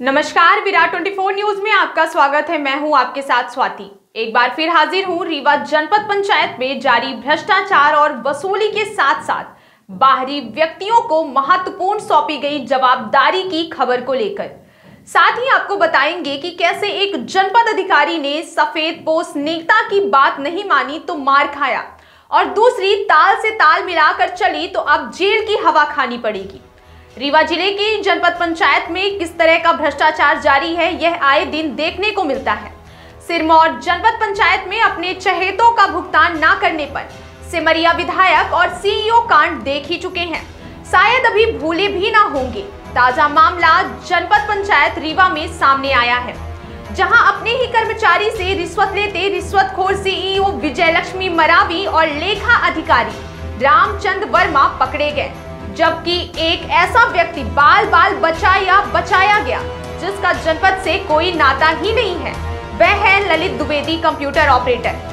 नमस्कार, विराट 24 न्यूज़ में आपका स्वागत है। मैं हूँ आपके साथ स्वाति। एक बार फिर हाजिर हूँ रीवा जनपद पंचायत में, जारी भ्रष्टाचार और वसूली के साथ साथ बाहरी व्यक्तियों को महत्वपूर्ण सौंपी गई जवाबदारी की खबर को लेकर। साथ ही आपको बताएँगे कि कैसे एक जनपद अधिकारी ने सफ़ेद पोष नेता की बात नहीं मानी तो मार खाया। और दूसरी, ताल से ताल मिलाकर चली तो अब जेल की हवा खानी पड़ेगी। रीवा ज़िले की जनपद पंचायत में किस तरह का भ्रष्टाचार जारी है, यह आए दिन देखने को मिलता है। सिरमौर जनपद पंचायत में अपने चहेतों का भुगतान न करने पर सिमरिया विधायक और सीईओ कांड देख ही चुके हैं। शायद अभी भूले भी ना होंगे। ताज़ा मामला जनपद पंचायत रीवा में सामने आया है, जहाँ अपने ही कर्मचारी से रिश्वत लेते रिश्वतखोर सीईओ विजय लक्ष्मी मरावी और लेखा अधिकारी रामचंद वर्मा पकड़े गए। जबकि एक ऐसा व्यक्ति बाल बाल बचाया बचाया गया, जिसका जनपद से कोई नाता ही नहीं है। वह है ललित द्विवेदी कंप्यूटर ऑपरेटर।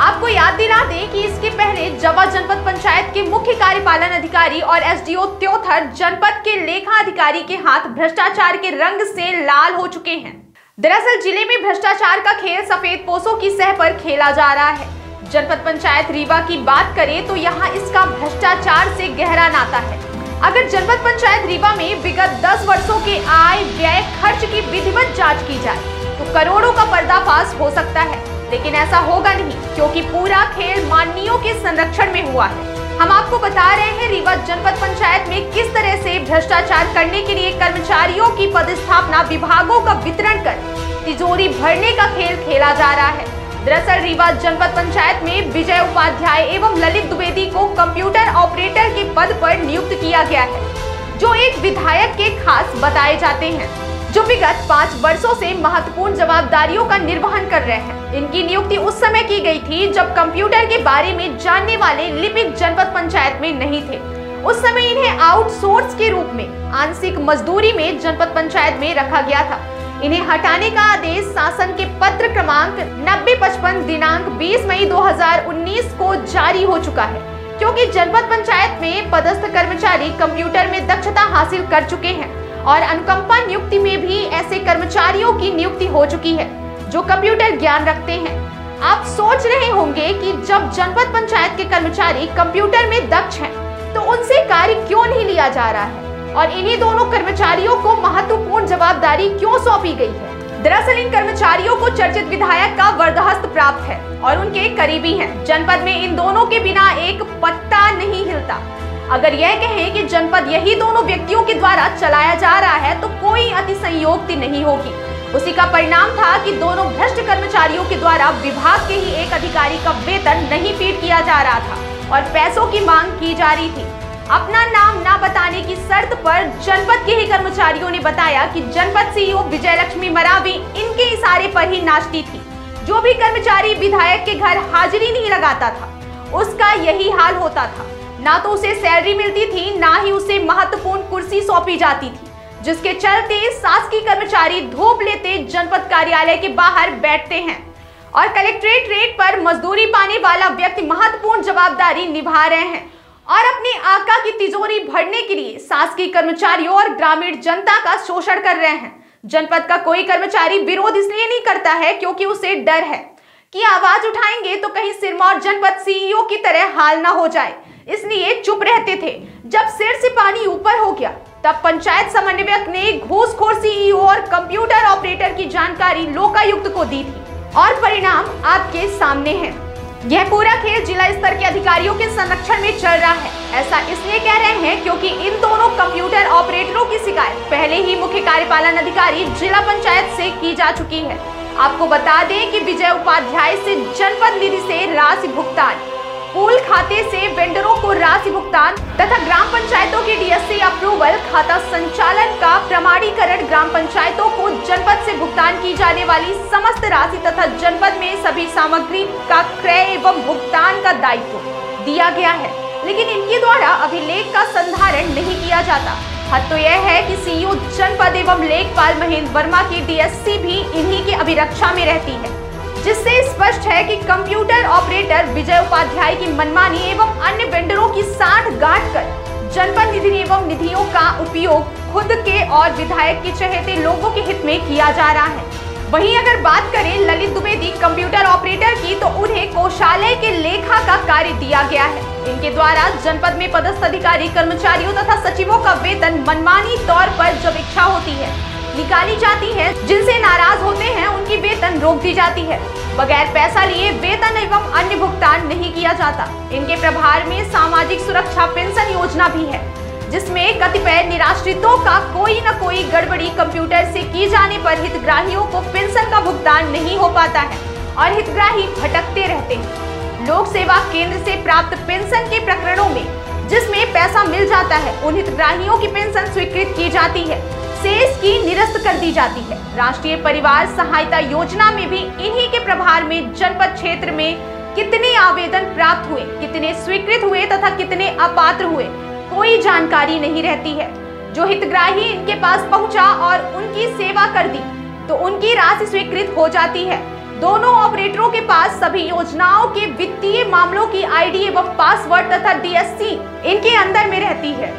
आपको याद दिला दें कि इसके पहले जवा जनपद पंचायत के मुख्य कार्यपालन अधिकारी और एसडीओ त्योथर जनपद के लेखा अधिकारी के हाथ भ्रष्टाचार के रंग से लाल हो चुके हैं। दरअसल ज़िले में भ्रष्टाचार का खेल सफ़ेद पोसों की सह पर खेला जा रहा है। जनपद पंचायत रीवा की बात करें तो यहाँ इसका भ्रष्टाचार से गहरा नाता है। अगर जनपद पंचायत रीवा में विगत 10 वर्षों के आय व्यय खर्च की विधिवत जाँच की जाए तो करोड़ों का पर्दाफाश हो सकता है। लेकिन ऐसा होगा नहीं, क्योंकि पूरा खेल माननीयों के संरक्षण में हुआ है। हम आपको बता रहे हैं रीवा जनपद पंचायत में किस तरह से भ्रष्टाचार करने के लिए कर्मचारियों की पदस्थापना विभागों का वितरण कर तिजोरी भरने का खेल खेला जा रहा है। दरअसल रीवा जनपद पंचायत में विजय उपाध्याय एवं ललित द्विवेदी को कंप्यूटर ऑपरेटर के पद पर नियुक्त किया गया है, जो एक विधायक के खास बताए जाते हैं, जो विगत पाँच वर्षों से महत्वपूर्ण जवाबदारियों का निर्वहन कर रहे हैं। इनकी नियुक्ति उस समय की गई थी जब कंप्यूटर के बारे में जानने वाले लिपिक जनपद पंचायत में नहीं थे। उस समय इन्हें आउटसोर्स के रूप में, आंशिक मजदूरी में जनपद पंचायत में रखा गया था। इन्हें हटाने का आदेश शासन के पत्र क्रमांक नब्बे पचपन दिनांक 20 मई 2019 को जारी हो चुका है क्योंकि जनपद पंचायत में पदस्थ कर्मचारी कंप्यूटर में दक्षता हासिल कर चुके हैं और अनुकंपा नियुक्ति में भी ऐसे कर्मचारियों की नियुक्ति हो चुकी है जो कंप्यूटर ज्ञान रखते हैं। आप सोच रहे होंगे कि जब जनपद पंचायत के कर्मचारी कंप्यूटर में दक्ष हैं, तो उनसे कार्य क्यों नहीं लिया जा रहा है? और इन्हीं दोनों कर्मचारियों को महत्वपूर्ण जवाबदारी क्यों सौंपी गई है? दरअसल इन कर्मचारियों को चर्चित विधायक का वर्दहस्त प्राप्त है और उनके करीबी हैं। जनपद में इन दोनों के बिना एक पत्ता नहीं हिलता। अगर यह कहें कि जनपद यही दोनों व्यक्तियों के द्वारा चलाया जा रहा है तो कोई अति संयोक्ति नहीं होगी। उसी का परिणाम था कि दोनों भ्रष्ट कर्मचारियों के द्वारा विभाग के ही एक अधिकारी का वेतन नहीं फ़ीड किया जा रहा था और पैसों की मांग की जा रही थी। अपना नाम बताने की शर्त पर जनपद के ही कर्मचारियों ने बताया कि जनपद सीईओ विजय लक्ष्मी मरावी इनके इशारे पर ही नाचती थी। जो भी कर्मचारी विधायक के घर हाजिरी नहीं लगाता था, उसका यही हाल होता था। ना तो उसे सैलरी मिलती थी, ना ही उसे महत्वपूर्ण कुर्सी सौंपी जाती थी, जिसके चलते शासकीय कर्मचारी धूप लेते जनपद कार्यालय के बाहर बैठते हैं। और कलेक्ट्रेट रेट पर मजदूरी पाने वाला व्यक्ति महत्वपूर्ण जवाबदारी निभा रहे हैं। और अपने आका की तिजोरी भरने के लिए शासकीय कर्मचारियों और ग्रामीण जनता का शोषण कर रहे हैं। जनपद का कोई कर्मचारी विरोध इसलिए नहीं करता है क्योंकि उसे डर है कि आवाज़ उठाएँगे तो कहीं सिरमौर जनपद सीईओ की तरह हाल ना हो जाए। इसलिए चुप रहते थे। जब सिर से पानी ऊपर हो गया, तब पंचायत समन्वयक ने घूसखोर सीईओ और कंप्यूटर ऑपरेटर की जानकारी लोकायुक्त को दी थी और परिणाम आपके सामने है। यह पूरा खेल जिला स्तर के अधिकारियों के संरक्षण में चल रहा है। ऐसा इसलिए कह रहे हैं क्योंकि इन दोनों कंप्यूटर ऑपरेटरों की शिकायत पहले ही मुख्य कार्यपालन अधिकारी जिला पंचायत से की जा चुकी है। आपको बता दें कि विजय उपाध्याय से जनपद निधि से राशि भुगतान, पूल खाते से वेंडरों को राशि भुगतान तथा ग्राम पंचायतों की डीएससी अप्रूवल खाता संचालन का प्रमाणीकरण ग्राम पंचायतों को जनपद से भुगतान की जाने वाली समस्त राशि तथा जनपद में सभी सामग्री का क्रय एवं भुगतान का दायित्व दिया गया है। लेकिन इनके द्वारा अभिलेख का संधारण नहीं किया जाता। हद तो यह है कि सीईओ जनपद एवं लेखपाल महेंद्र वर्मा की डीएससी भी इन्हीं के अभिरक्षा में रहती है। जिससे स्पष्ट है कि कंप्यूटर ऑपरेटर विजय उपाध्याय की मनमानी एवं अन्य वेंडरों की साठ एवं निधियों का उपयोग खुद के और विधायक के चहेते लोगों के हित में किया जा रहा है। वहीं अगर बात करें ललित द्विवेदी कंप्यूटर ऑपरेटर की तो उन्हें कोषालय के लेखा का कार्य दिया गया है। इनके द्वारा जनपद में पदस्थ अधिकारी, कर्मचारियों तथा सचिवों का वेतन मनमानी तौर पर जब इच्छा होती है, निकाली जाती है। जिनसे नाराज़ होते हैं, उनकी वेतन रोक दी जाती है। बगैर पैसा लिए वेतन एवं अन्य भुगतान नहीं किया जाता। इनके प्रभार में सामाजिक सुरक्षा, पेंशन योजना भी है। जिसमें कतिपय निराश्रितों का कोई न कोई गड़बड़ी कंप्यूटर से की जाने पर हितग्राहियों को पेंशन का भुगतान नहीं हो पाता है और हितग्राही भटकते रहते हैं। लोक सेवा केंद्र से प्राप्त पेंशन के प्रकरणों में जिसमें पैसा मिल जाता है, उन हितग्राहियों की पेंशन स्वीकृत की जाती है। शेष की निरस्त कर दी जाती है। राष्ट्रीय परिवार सहायता योजना में भी इन्हीं के प्रभार में जनपद क्षेत्र में कितने आवेदन प्राप्त हुए, कितने स्वीकृत हुए तथा कितने अपात्र हुए कोई जानकारी नहीं रहती है। जो हितग्राही इनके पास पहुँचा और उनकी सेवा कर दी तो उनकी राशि स्वीकृत हो जाती है। दोनों ऑपरेटरों के पास सभी योजनाओं के वित्तीय मामलों की आईडी एवं पासवर्ड तथा डीएससी इनके अंदर में रहती है।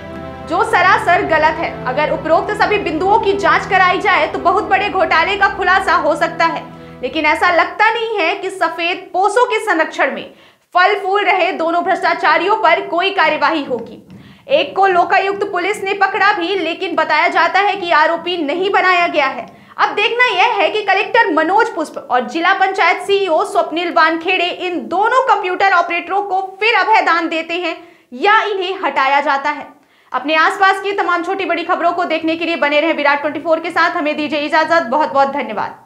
जो सरासर गलत है। अगर उपरोक्त सभी बिंदुओं की जाँच कराई जाए तो बहुत बड़े घोटाले का खुलासा हो सकता है। लेकिन ऐसा लगता नहीं है कि सफ़ेद पोसों के संरक्षण में फल फूल रहे दोनों भ्रष्टाचारियों पर कोई कार्यवाही होगी। एक को लोकायुक्त पुलिस ने पकड़ा भी, लेकिन बताया जाता है कि आरोपी नहीं बनाया गया है। अब देखना यह है कि कलेक्टर मनोज पुष्प और जिला पंचायत सीईओ स्वप्निल वानखेड़े इन दोनों कंप्यूटर ऑपरेटरों को फिर अभयदान देते हैं या इन्हें हटाया जाता है। अपने आसपास की तमाम छोटी बड़ी खबरों को देखने के लिए बने रहे विराट 24 के साथ हमें दीजिए इजाज़त। बहुत बहुत धन्यवाद।